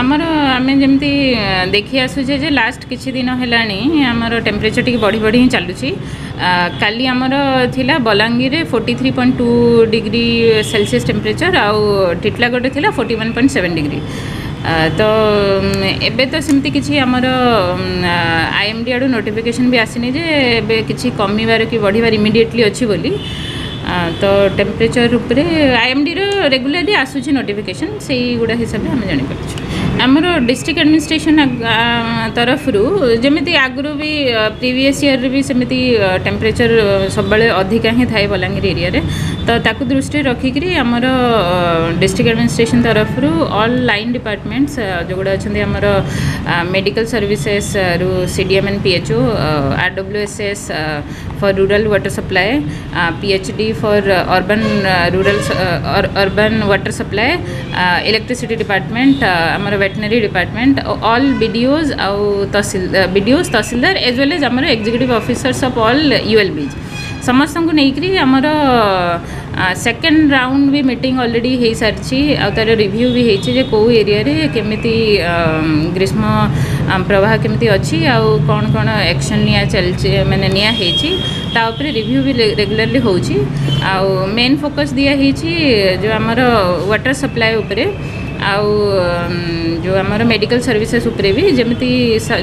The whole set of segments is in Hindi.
ଆମର ଆମେ ଯେମିତି ଦେଖି ଆସୁଛେ ଯେ ଲାଷ୍ଟ କିଛି ଦିନ ହେଲାଣି ଆମର ଟେମ୍ପରେଚର୍ ଟିକେ ବଢ଼ି ବଢ଼ି ହିଁ ଚାଲୁଛି କାଲି ଆମର ଥିଲା ବଲାଙ୍ଗୀରରେ forty three point two degree Celsius temperature ଆଉ ଟିଟଲାଗଡ଼ରେ ଥିଲା forty one point seven degree ତ ଏବେ ତ ସେମିତି କିଛି ଆମର ଆଇଏମ୍ଡି ଆଡ଼ୁ ନୋଟିଫିକେସନ୍ ବି ଆସିନି ଯେ ଏବେ କିଛି କମିବାର କି ବଢ଼ିବାର ଇମିଡ଼ିଏଟଲି ଅଛି ବୋଲି ତ ଟେମ୍ପରେଚର୍ ଉପରେ ଆଇଏମ୍ଡିର ରେଗୁଲାରଲି ଆସୁଛି ନୋଟିଫିକେସନ୍ ସେଇଗୁଡ଼ା ହିସାବରେ ଆମେ ଜାଣିପାରୁଛୁ आमर डिस्ट्रिक्ट एडमिनिस्ट्रेशन तरफ जमी आगु भी प्रीवियस इयर भी सेमती टेम्परेचर सब अधिका ही था बलांगीर एरिया रे। तो ताकु दृष्टि रखिकी आम डिस्ट्रिक्ट एडमिनिस्ट्रेशन तरफ ऑल लाइन डिपार्टमेंट्स जो गुड़ा अच्छा आमर मेडिकल सर्विसेस रु C D M and P H O R W S S for rural water P H D for urban rural urban water supply electricity department आम वेटनरी डिपार्टमेंट ऑल वीडियोस आउ tehsil BDOs tehsildar as well as आम एक्जिक्यूटिव ऑफिसर्स अल यूएल यूएलबीज समस्त को लेकर आमर सेकेंड राउंड भी मीटिंग अलरेडी हो सारी आर रिव्यू भी हो कौ एरिया केमी ग्रीष्म प्रवाह केमी अच्छी आउ कौन कौन एक्शन निया चल मैंने निहि तापर रिव्यू भी रेगुलरली हो मेन फोकस दिया दिखाई जो आमर वाटर सप्लाई उपरे ଆଉ ଯେଉଁ ଆମର ମେଡ଼ିକାଲ ସର୍ଭିସେସ୍ ଉପରେ ବି ଯେମିତି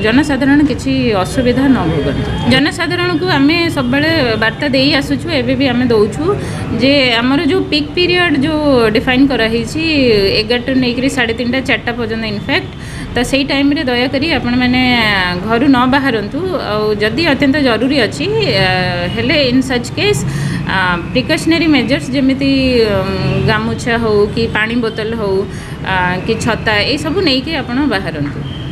ଜନସାଧାରଣ କିଛି ଅସୁବିଧା ନ ଭୋଗନ୍ତୁ ଜନସାଧାରଣଙ୍କୁ ଆମେ ସବୁବେଳେ ବାର୍ତ୍ତା ଦେଇ ଆସୁଛୁ ଏବେ ବି ଆମେ ଦେଉଛୁ ଯେ ଆମର ଯେଉଁ ପିକ୍ ପିରିୟଡ଼ ଯେଉଁ ଡିଫାଇନ୍ କରାହେଇଛି ଏଗାରଟାରୁ ନେଇକରି ସାଢ଼େ ତିନିଟା ଚାରିଟା ପର୍ଯ୍ୟନ୍ତ ଇନଫ୍ୟାକ୍ଟ ତ ସେଇ ଟାଇମ୍ରେ ଦୟାକରି ଆପଣମାନେ ଘରୁ ନ ବାହାରନ୍ତୁ ଆଉ ଯଦି ଅତ୍ୟନ୍ତ ଜରୁରୀ ଅଛି ହେଲେ in such case precautionary measures ଯେମିତି गामुछा हो कि पानी बोतल हो कि छता ये सब नहीं कि आपर